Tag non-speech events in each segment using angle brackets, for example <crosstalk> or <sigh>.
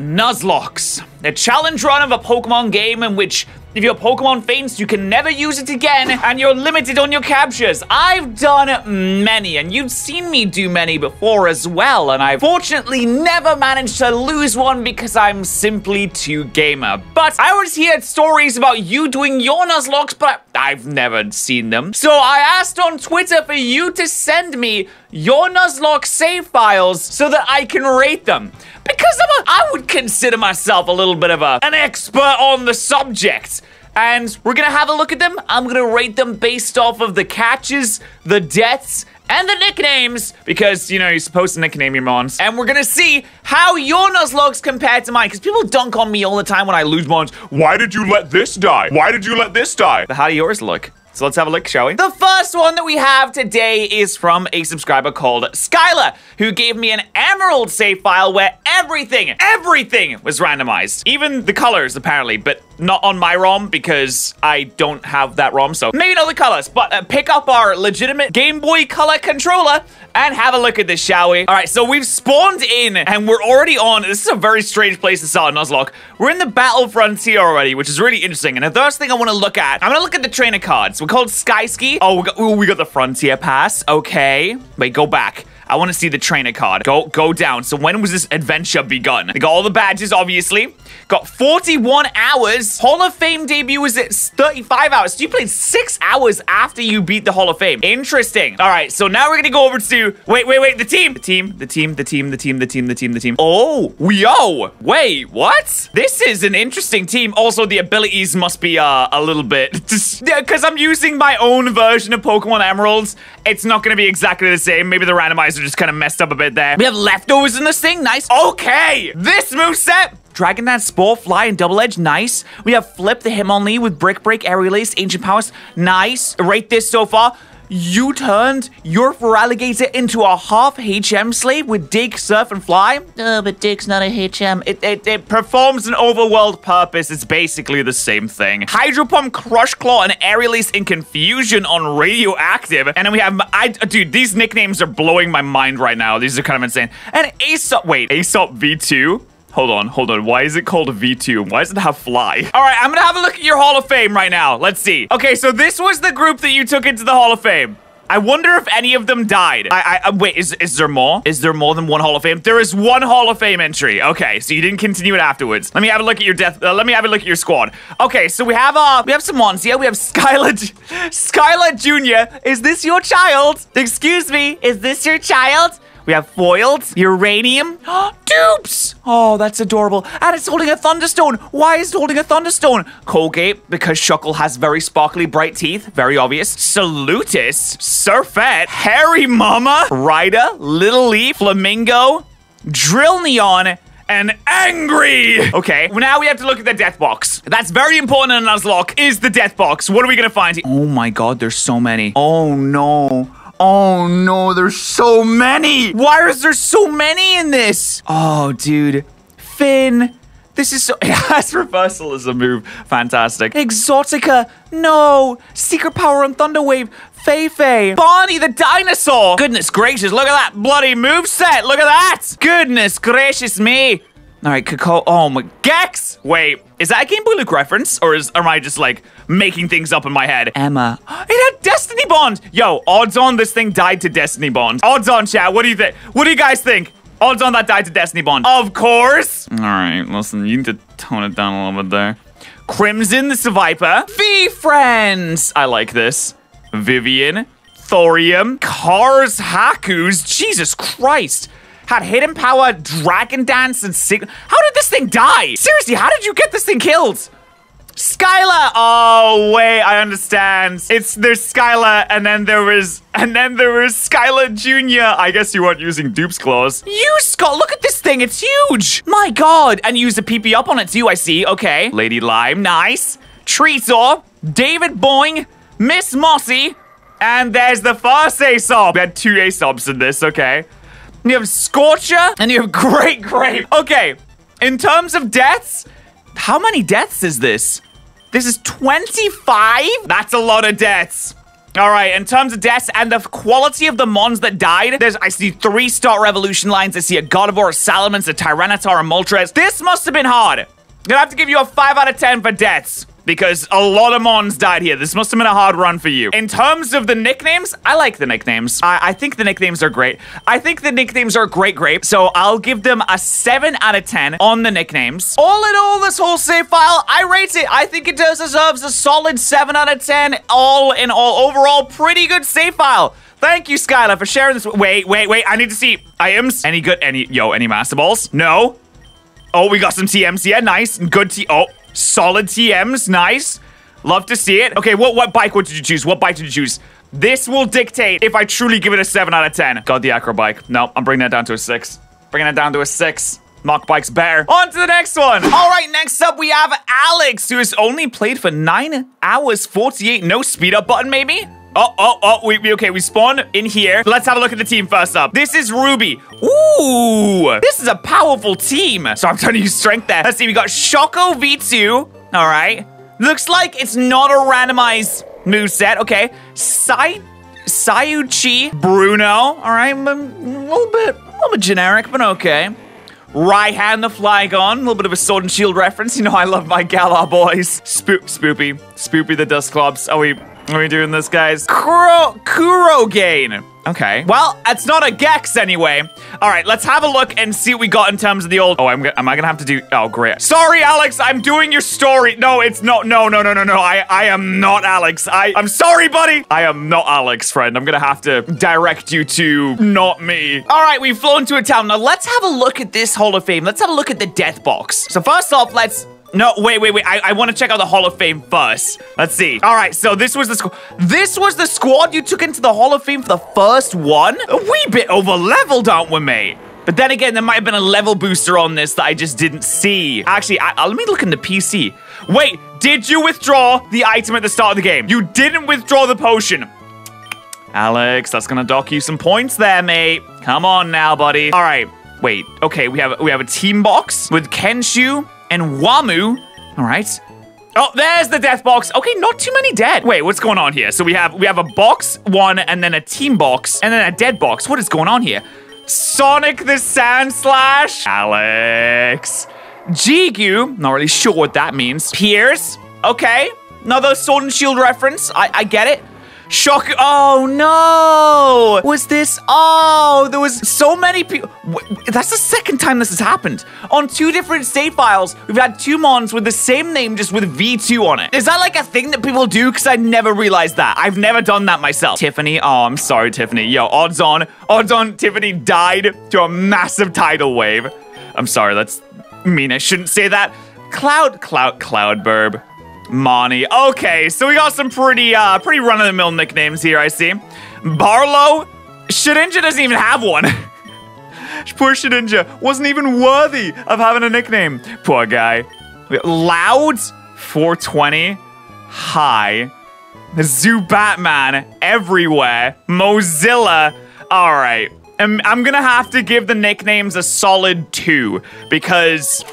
Nuzlocke, a challenge run of a Pokemon game in which if your Pokemon faints, you can never use it again, and you're limited on your captures. I've done many, and you've seen me do many before as well, and I've fortunately never managed to lose one because I'm simply too gamer. But I always hear stories about you doing your Nuzlocke, but I've never seen them. So I asked on Twitter for you to send me your Nuzlocke save files so that I can rate them. Because I'm a, I would consider myself a little bit of a, an expert on the subject. And we're gonna have a look at them. I'm gonna rate them based off of the catches, the deaths, and the nicknames, because, you know, you're supposed to nickname your mons. And we're gonna see how your Nuzlocke compare to mine, because people dunk on me all the time when I lose mons. Why did you let this die? Why did you let this die? But how do yours look? So let's have a look, shall we? The first one that we have today is from a subscriber called Skylar, who gave me an Emerald save file where everything, everything was randomized. Even the colors, apparently, but not on my ROM because I don't have that ROM, so maybe not the colors, but uh, pick up our legitimate Game Boy Color controller and have a look at this, shall we? All right, so we've spawned in and we're already on, this is a very strange place to start Nuzlocke. We're in the Battle Frontier already, which is really interesting. And the first thing I want to look at, I'm going to look at the trainer cards. We're called Skyski. Oh, we got, ooh, we got the Frontier Pass. Okay. Wait, go back. I want to see the trainer card. Go go down. So when was this adventure begun? They got all the badges, obviously. Got 41 hours. Hall of Fame debut was at 35 hours. So you played six hours after you beat the Hall of Fame. Interesting. All right, so now we're gonna go over to wait, wait, wait. The team, the team, the team, the team, the team, the team, the team, the team. Oh, we yo, wait, what? This is an interesting team. Also, the abilities must be uh, a little bit <laughs> because I'm using my own version of Pokemon Emeralds. It's not gonna be exactly the same. Maybe the randomizer just kind of messed up a bit there. We have leftovers in this thing. Nice. Okay, this moveset Dragon Dance, Spore, Fly, and Double Edge, nice. We have Flip, the Hitmonlee with Brick Break, Aerial Ace, Ancient Powers, nice. Rate this so far. You turned your Feraligatr into a half HM slave with Dig, Surf, and Fly? Oh, but Dig's not a HM. It, it, it performs an overworld purpose. It's basically the same thing. Hydro Pump, Crush Claw, and Aerial Ace in Confusion on Radioactive. And then we have, I, dude, these nicknames are blowing my mind right now. These are kind of insane. And Aesop, wait, Aesop V2? Hold on, hold on. Why is it called V2? Why does it have fly? All right, I'm gonna have a look at your Hall of Fame right now. Let's see. Okay, so this was the group that you took into the Hall of Fame. I wonder if any of them died. I, I, wait, is, is there more? Is there more than one Hall of Fame? There is one Hall of Fame entry. Okay, so you didn't continue it afterwards. Let me have a look at your death. Uh, let me have a look at your squad. Okay, so we have, uh, we have some ones here. We have Skylar, Skylar Jr. Is this your child? Excuse me, is this your child? We have foils, uranium, <gasps> dupes. Oh, that's adorable. And it's holding a thunderstone. Why is it holding a thunderstone? Colgate, because Shuckle has very sparkly bright teeth. Very obvious. Salutis, Surfette, Harry Mama, Ryder, Little Leaf, Flamingo, Drill Neon, and angry. Okay, well, now we have to look at the death box. That's very important in Nuzlocke, is the death box. What are we gonna find? Oh my god, there's so many. Oh no. Oh no, there's so many! Why is there so many in this? Oh, dude. Finn. This is so- <laughs> Yes, reversal is a move. Fantastic. Exotica. No. Secret power on Thunderwave. Feifei. Barney the dinosaur. Goodness gracious, look at that bloody move set. Look at that. Goodness gracious me. All right, Kakao. Oh my, Gex. Wait, is that a Game Boy Luke reference, or is am I just like making things up in my head? Emma. It had Destiny Bond. Yo, odds on this thing died to Destiny Bond. Odds on, chat. What do you think? What do you guys think? Odds on that died to Destiny Bond. Of course. All right, listen, you need to tone it down a little bit there. Crimson the Survivor. V Friends. I like this. Vivian. Thorium. Cars Hakus. Jesus Christ had hidden power, dragon dance, and sig- How did this thing die? Seriously, how did you get this thing killed? Skylar! Oh, wait, I understand. It's, there's Skylar, and then there was, and then there was Skylar Jr. I guess you weren't using Dupe's claws. You, Scott, look at this thing, it's huge! My god, and you use a PP up on it too, I see, okay. Lady Lime, nice. Treesaw, David Boing, Miss Mossy, and there's the first Aesop. We had two Aesops in this, okay. You have Scorcher, and you have Great Grape. Okay, in terms of deaths, how many deaths is this? This is 25? That's a lot of deaths. All right, in terms of deaths and the quality of the mons that died, there's I see three star revolution lines. I see a Gardevoir, a Salamence, a Tyranitar, a Moltres. This must have been hard. Gonna have to give you a 5 out of 10 for deaths because a lot of Mons died here. This must have been a hard run for you. In terms of the nicknames, I like the nicknames. I, I think the nicknames are great. I think the nicknames are great, great. So I'll give them a 7 out of 10 on the nicknames. All in all, this whole save file, I rate it. I think it does deserves a solid 7 out of 10. All in all, overall, pretty good save file. Thank you, Skylar, for sharing this. Wait, wait, wait. I need to see items. Any good? Any, yo, any Master Balls? No. Oh, we got some TMs here. Nice. Good T. Oh, solid TMs. Nice. Love to see it. Okay, what, what bike did you choose? What bike did you choose? This will dictate if I truly give it a 7 out of 10. Got the acro bike. No, I'm bringing that down to a 6. Bringing it down to a 6. Mach bike's better. On to the next one. All right, next up we have Alex, who has only played for 9 hours 48. No speed up button, maybe? Oh, oh, oh, we, we, okay, we spawn in here. Let's have a look at the team first up. This is Ruby. Ooh, this is a powerful team. So I'm <laughs> trying to use strength there. Let's see, we got Shoko V2. All right. Looks like it's not a randomized move set. Okay. Sai, Sayuchi Bruno. All right, a little bit, a little bit generic, but okay. Raihan the Flygon, a little bit of a sword and shield reference. You know I love my Galar boys. Spoop, Spoopy, Spoopy the Dusclops. Are we, are we doing this, guys? Kuro, Kurogain. Okay. Well, it's not a Gex anyway. All right, let's have a look and see what we got in terms of the old. Oh, I'm. Am I gonna have to do? Oh, great. Sorry, Alex. I'm doing your story. No, it's not. No, no, no, no, no. I, I am not Alex. I, I'm sorry, buddy. I am not Alex, friend. I'm gonna have to direct you to not me. All right, we've flown to a town. Now let's have a look at this Hall of Fame. Let's have a look at the death box. So first off, let's no, wait, wait, wait. I, I want to check out the Hall of Fame first. Let's see. All right, so this was the squad. This was the squad you took into the Hall of Fame for the first one? A wee bit over leveled, aren't we, mate? But then again, there might have been a level booster on this that I just didn't see. Actually, I, I, let me look in the PC. Wait, did you withdraw the item at the start of the game? You didn't withdraw the potion. Alex, that's gonna dock you some points there, mate. Come on now, buddy. All right, wait. Okay, we have we have a team box with Kenshu and Wamu. All right. Oh, there's the death box. Okay, not too many dead. Wait, what's going on here? So we have we have a box one and then a team box and then a dead box. What is going on here? Sonic the Sandslash, Alex. Jigu. Not really sure what that means. Pierce. Okay. Another Sword and Shield reference. I, I get it. Shock. Oh no! Was this? Oh, there was so many people. That's the second time this has happened. On two different save files, we've had two mons with the same name, just with V2 on it. Is that like a thing that people do? Because I never realized that. I've never done that myself. Tiffany. Oh, I'm sorry, Tiffany. Yo, odds on, odds on, Tiffany died to a massive tidal wave. I'm sorry. That's mean. I shouldn't say that. Cloud, cloud, cloud burb. Monty. Okay, so we got some pretty, uh, pretty run-of-the-mill nicknames here, I see. Barlow? Shedinja doesn't even have one. <laughs> Poor Shedinja wasn't even worthy of having a nickname. Poor guy. Loud? 420. High. Zoo Batman everywhere. Mozilla. All right. I'm, I'm gonna have to give the nicknames a solid two because,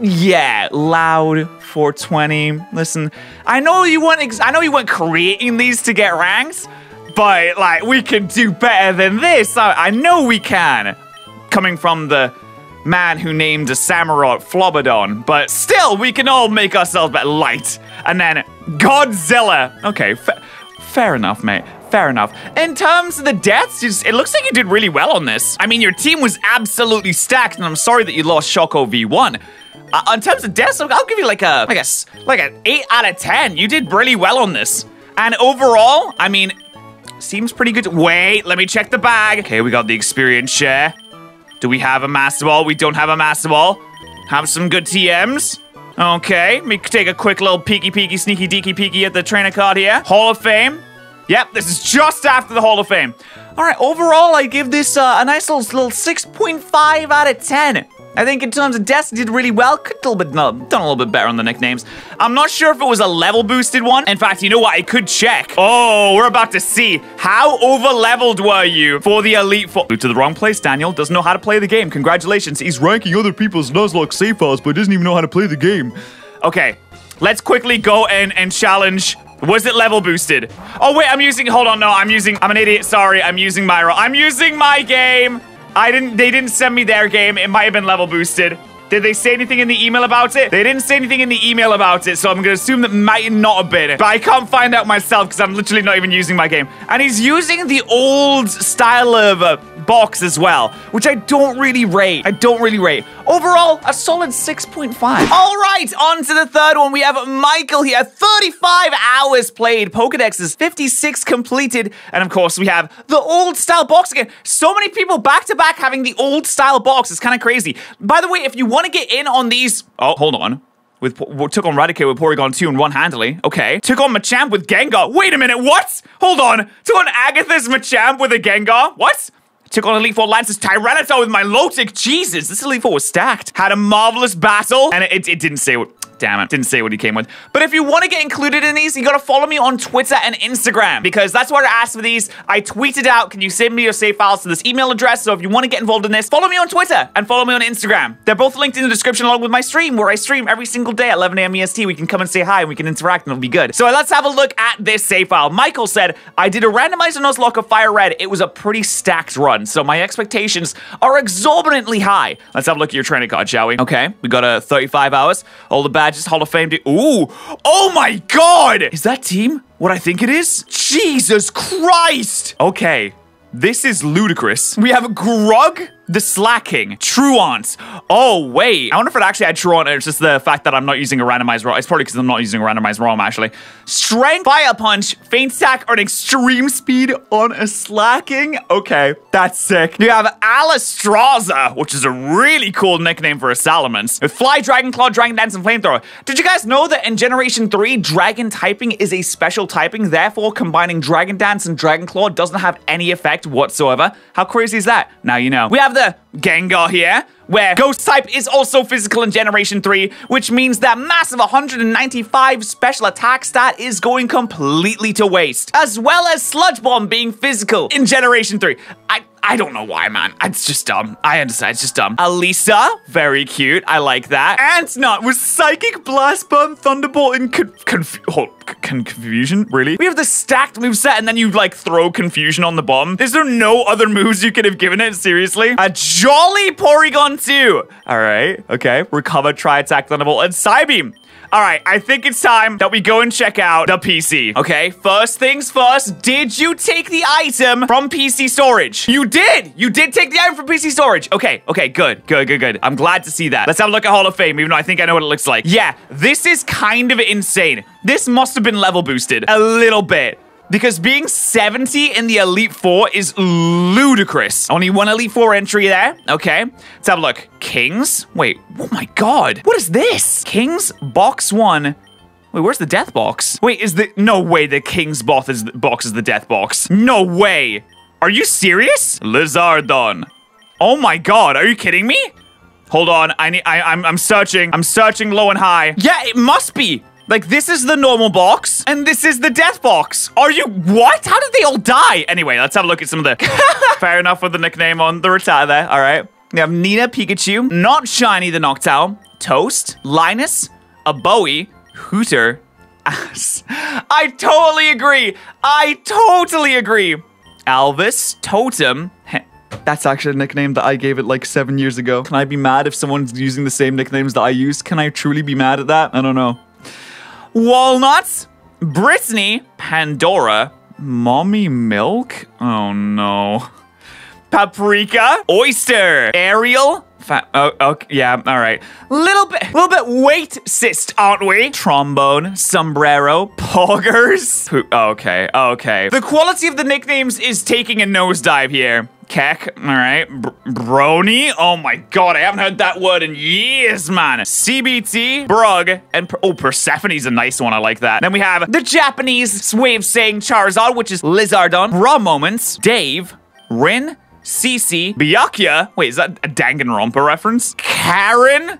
yeah, loud, 420. Listen, I know you weren't I know you weren't creating these to get ranks, but like we can do better than this. I, I know we can. Coming from the man who named a Samurott Flobodon, but still we can all make ourselves better. Light. And then Godzilla. Okay, fa fair enough, mate. Fair enough. In terms of the deaths, it looks like you did really well on this. I mean, your team was absolutely stacked, and I'm sorry that you lost Shoko V1. Uh, in terms of deaths, I'll give you like a like a like an eight out of ten. You did really well on this, and overall, I mean, seems pretty good. Wait, let me check the bag. Okay, we got the experience share. Do we have a master ball? We don't have a master ball. Have some good TMs. Okay, let me take a quick little peeky peeky sneaky deaky peeky at the trainer card here. Hall of Fame. Yep, this is just after the Hall of Fame. All right, overall, I give this uh, a nice little, little 6.5 out of 10. I think in terms of deaths, did really well. Could a little bit, no, done a little bit better on the nicknames. I'm not sure if it was a level boosted one. In fact, you know what? I could check. Oh, we're about to see. How over leveled were you for the Elite Four? To the wrong place, Daniel. Doesn't know how to play the game. Congratulations. He's ranking other people's Nuzlocke save files, but doesn't even know how to play the game. Okay. Let's quickly go and, and challenge. Was it level boosted? Oh, wait, I'm using, hold on, no, I'm using, I'm an idiot, sorry, I'm using my, I'm using my game. I didn't, they didn't send me their game. It might have been level boosted. Did they say anything in the email about it? They didn't say anything in the email about it, so I'm gonna assume that might not have been. But I can't find out myself because I'm literally not even using my game. And he's using the old style of uh, box as well, which I don't really rate. I don't really rate. Overall, a solid 6.5. All right, on to the third one. We have Michael here. 35 hours played. Pokedex is 56 completed. And of course, we have the old style box again. So many people back to back having the old style box. It's kind of crazy. By the way, if you want to get in on these... Oh, hold on with took on Raticate with Porygon 2 and one handily. Okay. Took on Machamp with Gengar. Wait a minute, what? Hold on. Took on Agatha's Machamp with a Gengar. What? Took on Elite Four Lance's Tyranitar with Milotic. Jesus, this Elite Four was stacked. Had a marvelous battle, and it, it didn't say what Damn it, didn't say what he came with. But if you want to get included in these, you gotta follow me on Twitter and Instagram because that's where I asked for these. I tweeted out, can you send me your save files to this email address? So if you want to get involved in this, follow me on Twitter and follow me on Instagram. They're both linked in the description along with my stream where I stream every single day at 11 a.m. EST. We can come and say hi and we can interact and it'll be good. So let's have a look at this save file. Michael said, I did a randomizer Nuzlocke of Fire Red. It was a pretty stacked run, so my expectations are exorbitantly high. Let's have a look at your training card, shall we? Okay, we got a 35 hours. All the badges, Hall of Fame. Ooh, oh my god! Is that team what I think it is? Jesus Christ! Okay, this is ludicrous. We have a Grug, the Slaking, Truant. Oh, wait. I wonder if it actually had Truant it's just the fact that I'm not using a randomized ROM. It's probably because I'm not using a randomized ROM, actually. Strength, Fire Punch, Feint Attack, or an Extreme Speed on a Slaking. Okay, that's sick. You have Alexstrasza, which is a really cool nickname for a Salamence. With Fly, Dragon Claw, Dragon Dance, and Flamethrower. Did you guys know that in Generation 3, Dragon typing is a special typing, therefore combining Dragon Dance and Dragon Claw doesn't have any effect whatsoever? How crazy is that? Now you know. We have the Gengar here, where Ghost type is also physical in Generation 3, which means that massive 195 special attack stat is going completely to waste, as well as Sludge Bomb being physical in Generation 3. I I don't know why, man. It's just dumb. I understand. It's just dumb. Alisa, very cute. I like that. Antnut with Psychic Blast Bomb, Thunderbolt, and con conf oh, confusion. Really? We have the stacked move set, and then you like throw confusion on the bomb. Is there no other moves you could have given it? Seriously? A Jolly Porygon 2. All right. Okay. Recover, Tri Attack, Thunderbolt, and Psybeam. All right, I think it's time that we go and check out the PC. Okay, first things first, did you take the item from PC storage? You did! You did take the item from PC storage. Okay, okay, good, good, good, good. I'm glad to see that. Let's have a look at Hall of Fame, even though I think I know what it looks like. Yeah, this is kind of insane. This must have been level boosted a little bit. Because being 70 in the Elite Four is ludicrous. Only one Elite Four entry there. Okay. Let's have a look. Kings? Wait, oh my god. What is this? Kings box one. Wait, where's the death box? Wait, is the no way the King's box is box is the death box? No way. Are you serious? Lizardon. Oh my god, are you kidding me? Hold on, I need I I'm I'm searching. I'm searching low and high. Yeah, it must be. Like, this is the normal box, and this is the death box. Are you- what? How did they all die? Anyway, let's have a look at some of the- <laughs> Fair enough with the nickname on the retire there, all right. We have Nina Pikachu, Not Shiny the Noctowl, Toast, Linus, a Bowie, Hooter, Ass. <laughs> I totally agree. I totally agree. Alvis, Totem, that's actually a nickname that I gave it like seven years ago. Can I be mad if someone's using the same nicknames that I used? Can I truly be mad at that? I don't know. Walnuts, Brittany, Pandora, Mommy Milk? Oh no. Paprika, Oyster, Ariel, Fa oh, okay, yeah, all right. Little bit, little bit weight cyst, aren't we? Trombone, sombrero, poggers. Okay, okay. The quality of the nicknames is taking a nosedive here. Keck, all right. Br brony, oh my god, I haven't heard that word in years, man. CBT, Brug, and per oh, Persephone's a nice one, I like that. Then we have the Japanese way of saying Charizard, which is Lizardon, Raw Moments, Dave, Rin, Cece, Byakuya, wait, is that a Danganronpa reference? Karen,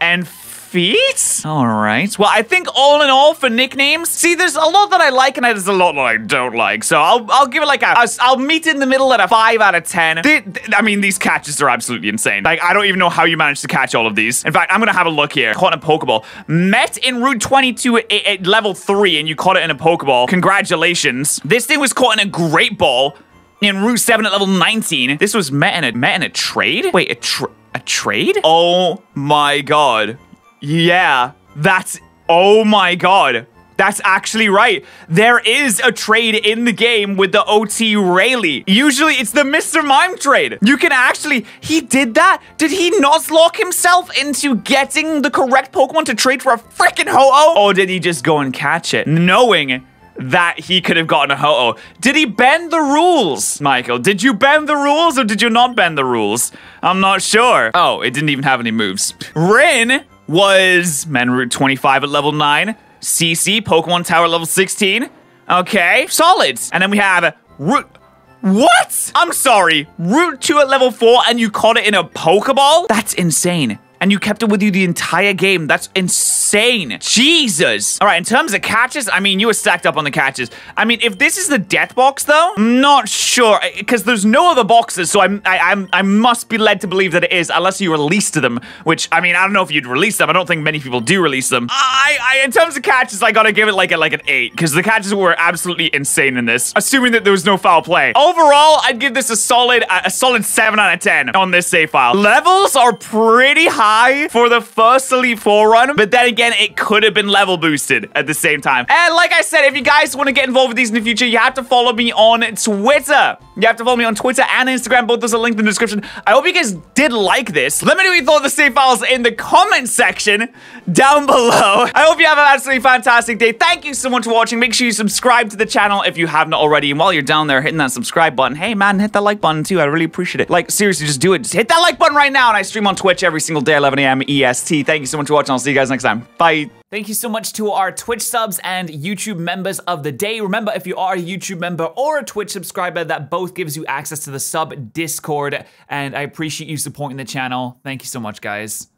and feet? All right. Well, I think all in all for nicknames, see, there's a lot that I like and there's a lot that I don't like. So I'll, I'll give it like a, I'll meet in the middle at a 5 out of 10. They, I mean, these catches are absolutely insane. Like, I don't even know how you managed to catch all of these. In fact, I'm going to have a look here. Caught in a Pokeball. Met in Route 22 at, at level 3 and you caught it in a Pokeball. Congratulations. This thing was caught in a Great Ball in Route 7 at level 19. This was met in a, met in a trade? Wait, a, tra a trade? Oh my god. Yeah, that's... Oh my god. That's actually right. There is a trade in the game with the OT Rayleigh. Usually it's the Mr. Mime trade. You can actually, he did that? Did he not lock himself into getting the correct Pokemon to trade for a freaking Ho-Oh? Or did he just go and catch it, knowing that he could have gotten a Ho-Oh. Did he bend the rules, Michael? Did you bend the rules or did you not bend the rules? I'm not sure. Oh, it didn't even have any moves. Rin was Menroot 25 at level 9. CC, Pokemon Tower level 16. Okay, solid. And then we have Route... What? I'm sorry. Route 2 at level 4 and you caught it in a Pokeball? That's insane and you kept it with you the entire game. That's insane. Jesus. All right, in terms of catches, I mean, you were stacked up on the catches. I mean, if this is the death box, though, I'm not sure, eh, because there's no other boxes, so I'm, I, I'm, I must be led to believe that it is, unless you released them, which, I mean, I don't know if you'd release them. I don't think many people do release them. I, I in terms of catches, I gotta give it like a, like an 8, because the catches were absolutely insane in this, assuming that there was no foul play. Overall, I'd give this a solid, a solid 7 out of 10 on this save file. Levels are pretty high high for the first Elite Four run, but then again, it could have been level boosted at the same time. And like I said, if you guys want to get involved with these in the future, you have to follow me on Twitter. You have to follow me on Twitter and Instagram. Both those are linked in the description. I hope you guys did like this. Let me know what you thought of the save files in the comment section down below. I hope you have an absolutely fantastic day. Thank you so much for watching. Make sure you subscribe to the channel if you have not already. And while you're down there hitting that subscribe button, hey man, hit that like button too. I really appreciate it. Like, seriously, just do it. Just hit that like button right now. And I stream on Twitch every single day, 11 a.m. EST. Thank you so much for watching. I'll see you guys next time. Bye. Thank you so much to our Twitch subs and YouTube members of the day. Remember, if you are a YouTube member or a Twitch subscriber, that both gives you access to the sub Discord. And I appreciate you supporting the channel. Thank you so much, guys.